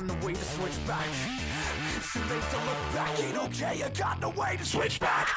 and the way to switch back. It's too late to look back, ain't okay, I got no way to switch back.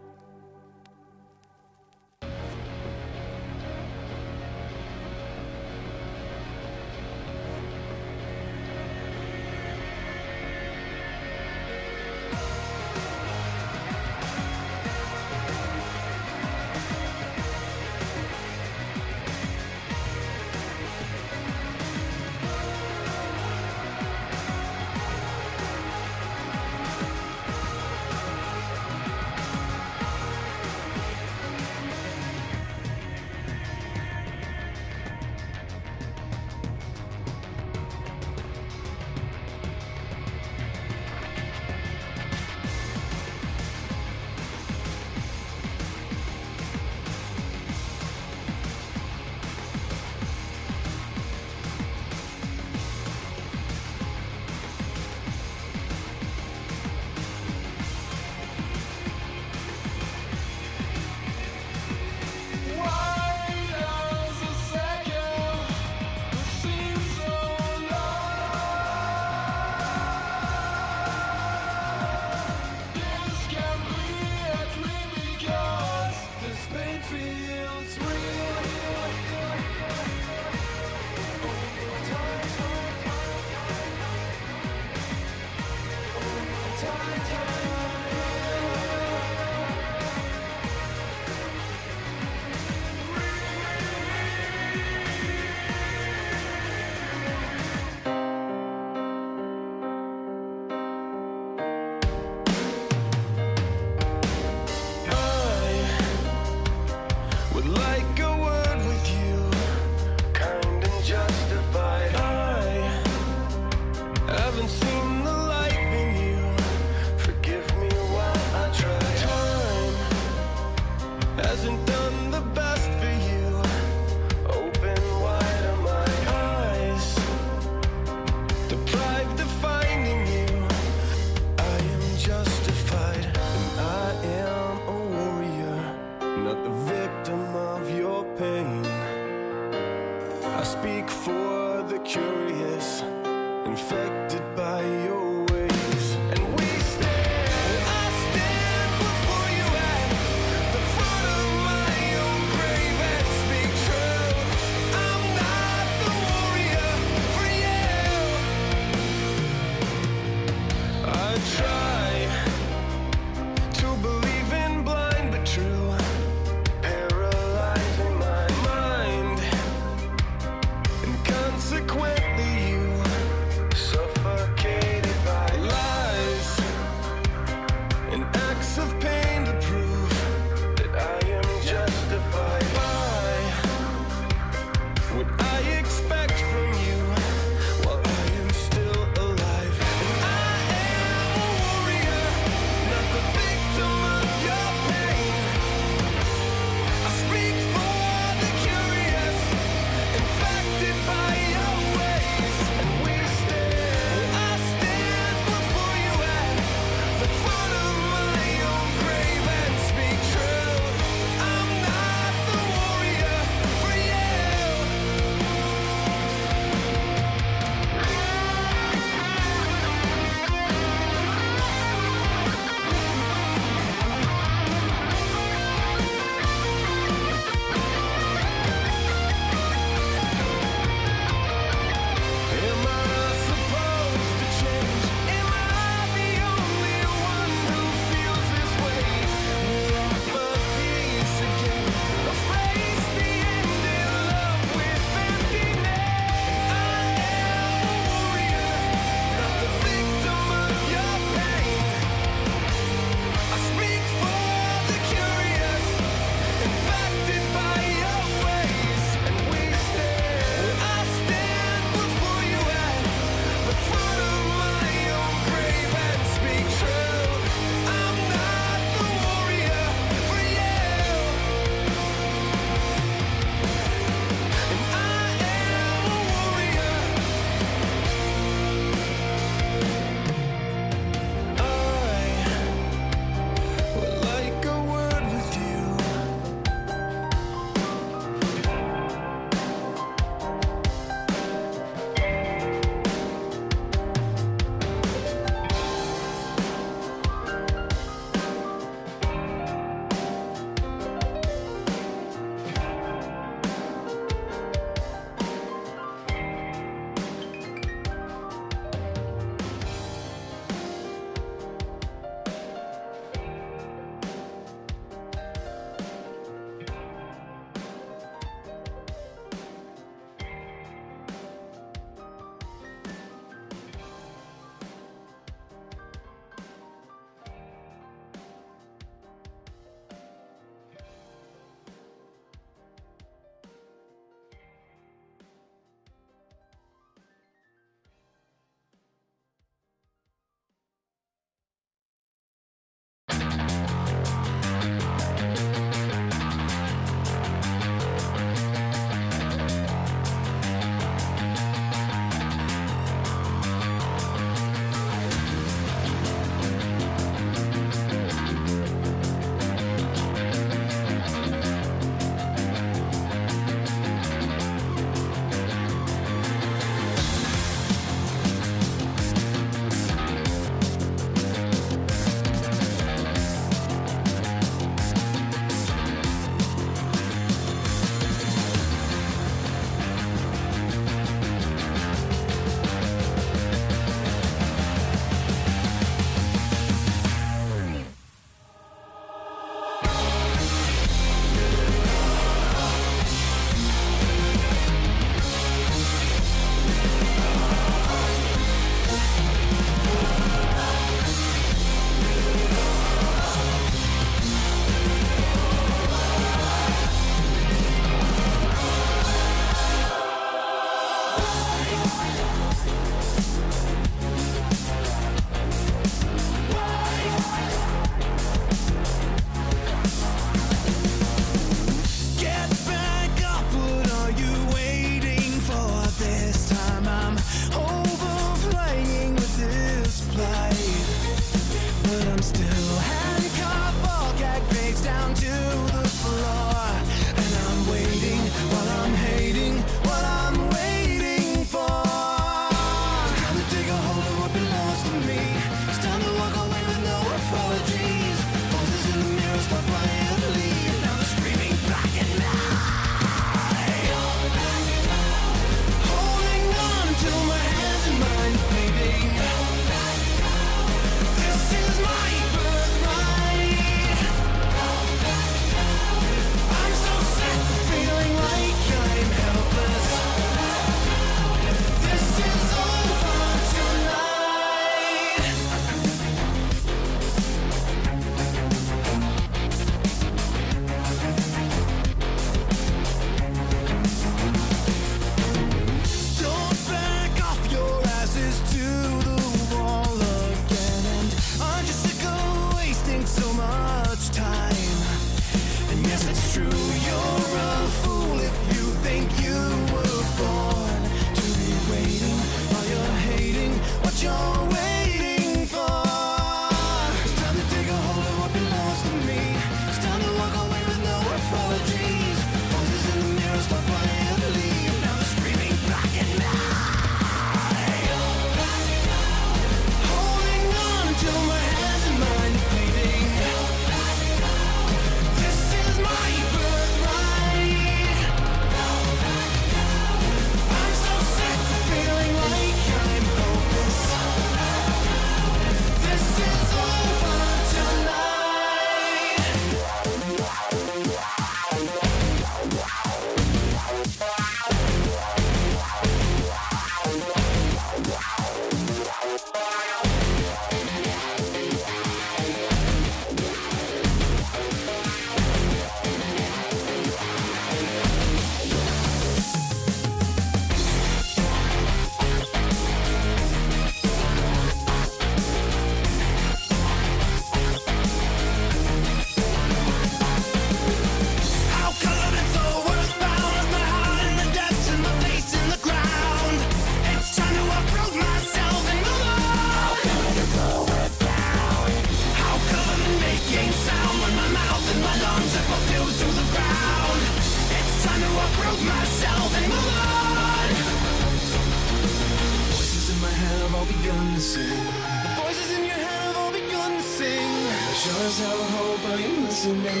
Sure as hell hope I am listening.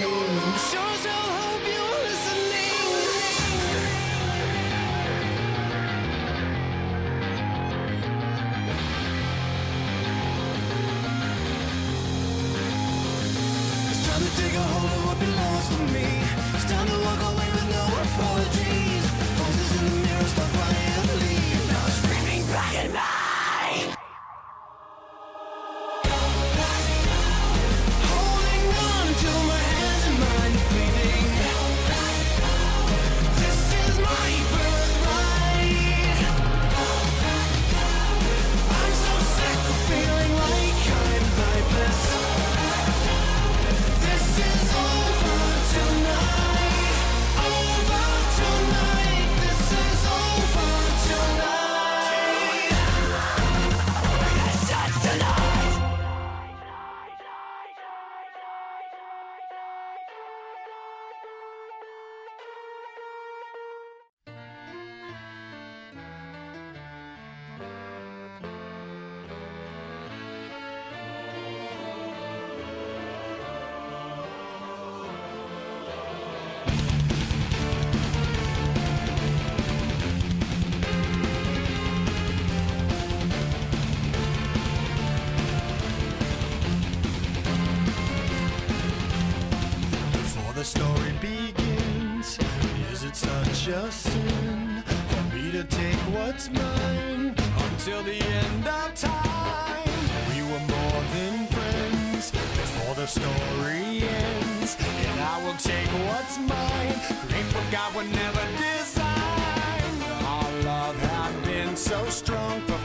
Sure as hell a sin for me to take what's mine until the end of time? We were more than friends before the story ends, and I will take what's mine. Great what God would never design. Our love had been so strong for